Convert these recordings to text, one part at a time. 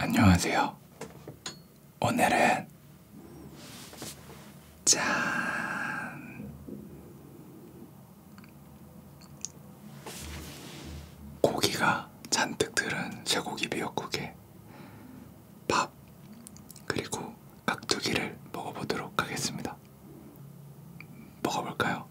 안녕하세요. 오늘은 짠 고기가 잔뜩 들은 쇠고기 미역국에 밥 그리고 깍두기를 먹어보도록 하겠습니다. 먹어볼까요?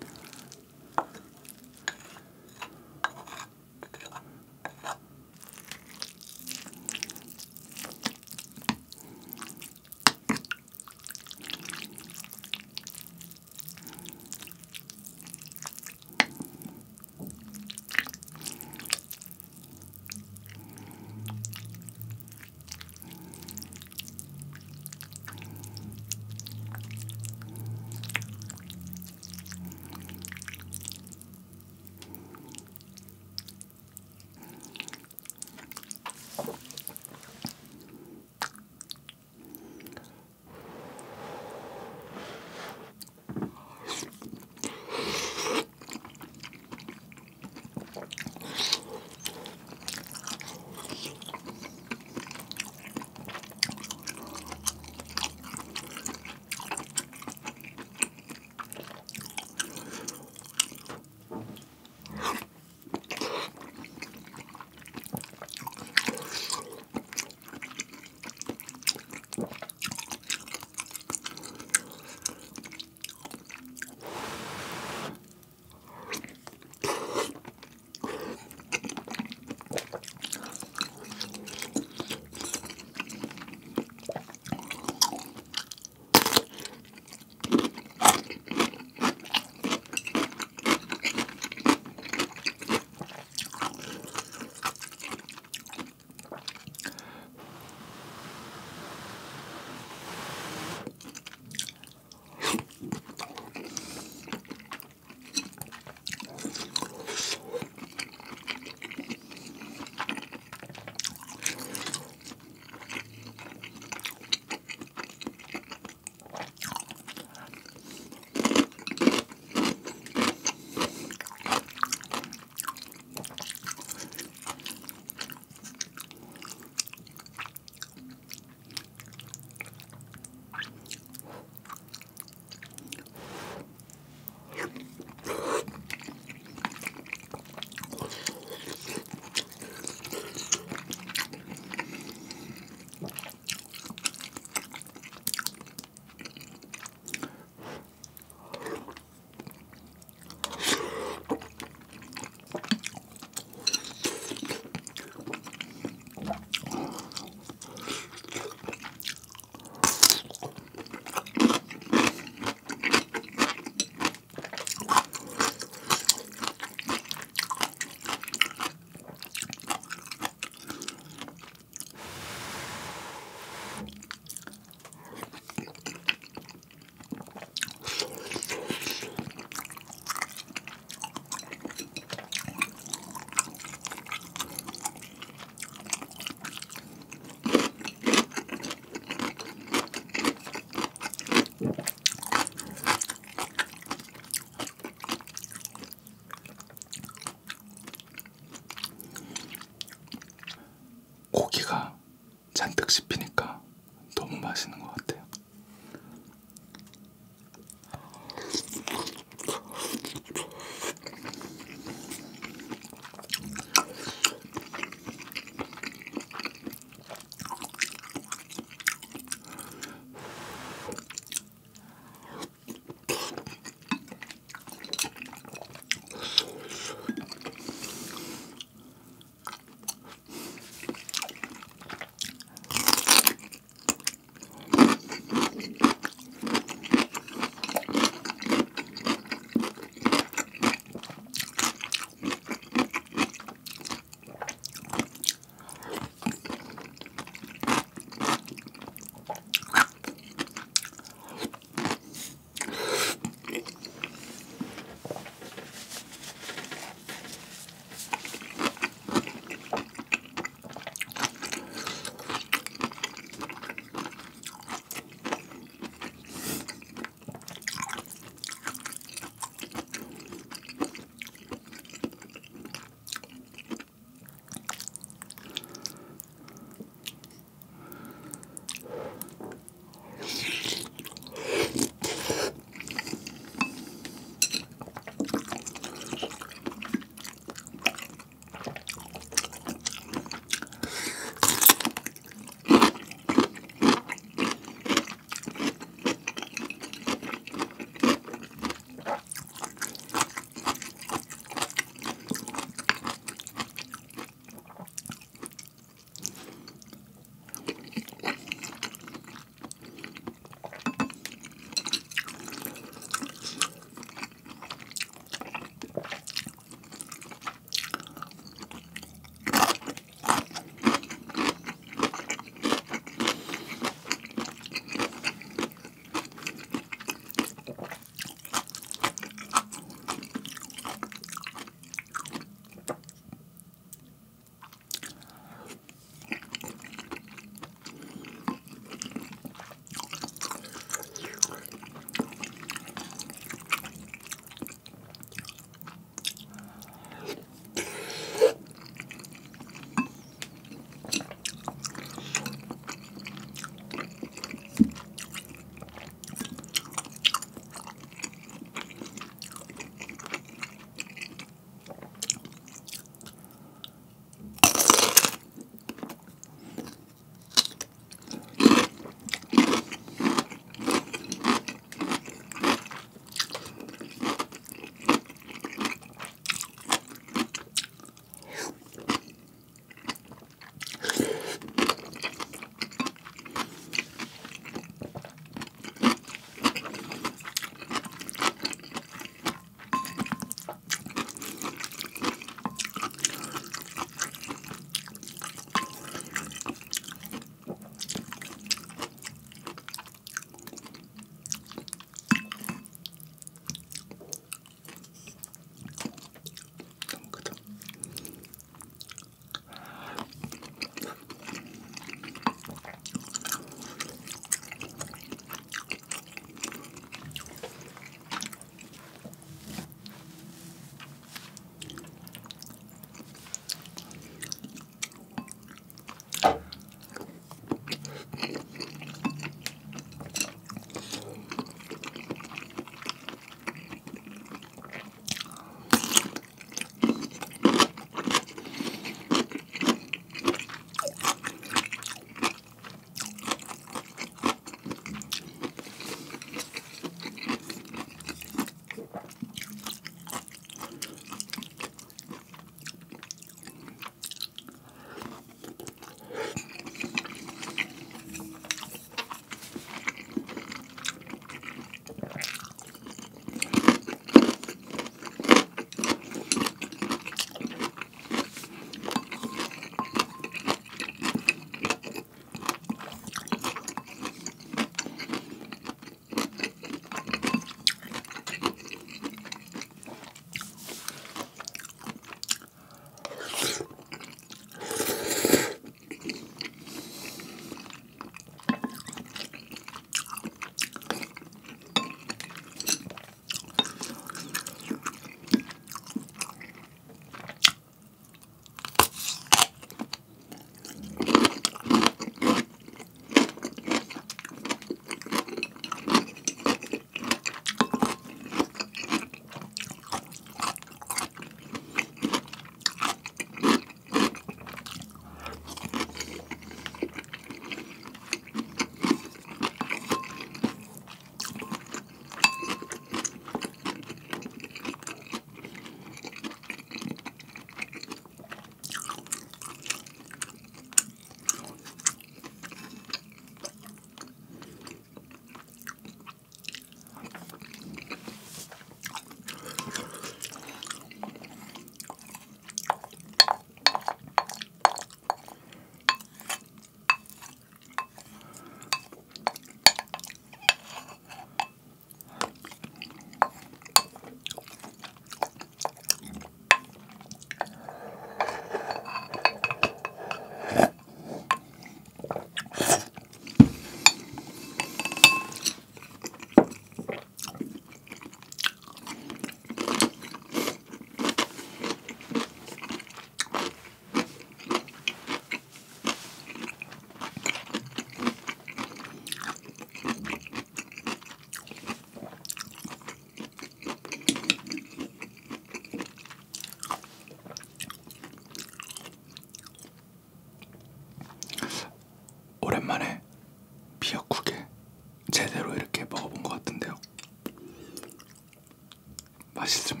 kesildim.